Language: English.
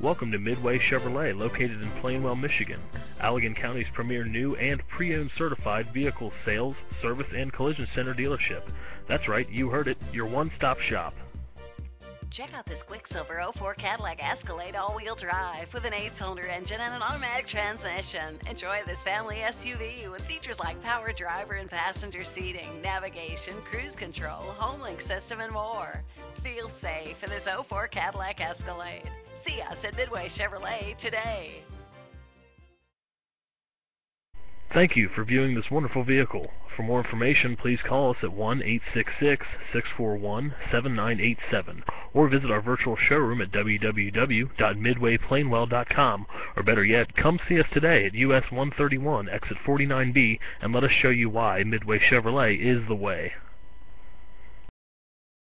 Welcome to Midway Chevrolet, located in Plainwell, Michigan, Allegan County's premier new and pre-owned certified vehicle sales, service, and collision center dealership. That's right, you heard it, your one-stop shop. Check out this Quicksilver 04 Cadillac Escalade all-wheel drive with an 8-cylinder engine and an automatic transmission. Enjoy this family SUV with features like power driver and passenger seating, navigation, cruise control, home link system, and more. Feel safe in this 04 Cadillac Escalade. See us at Midway Chevrolet today. Thank you for viewing this wonderful vehicle. For more information, please call us at 1-866-641-7987 or visit our virtual showroom at www.midwayplainwell.com or better yet, come see us today at US 131 exit 49B and let us show you why Midway Chevrolet is the way.